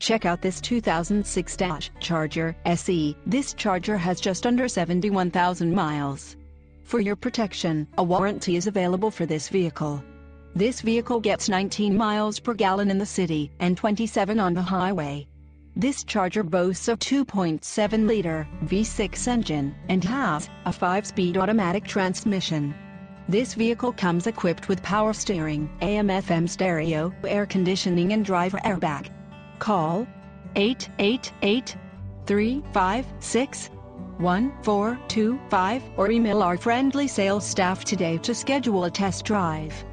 Check out this 2006 Dodge Charger SE. This Charger has just under 71,000 miles. For your protection, a warranty is available for this vehicle. This vehicle gets 19 miles per gallon in the city and 27 on the highway. This Charger boasts a 2.7-liter V6 engine and has a 5-speed automatic transmission. This vehicle comes equipped with power steering, AM-FM stereo, air conditioning and driver airbag. Call 888-356-1425 or email our friendly sales staff today to schedule a test drive.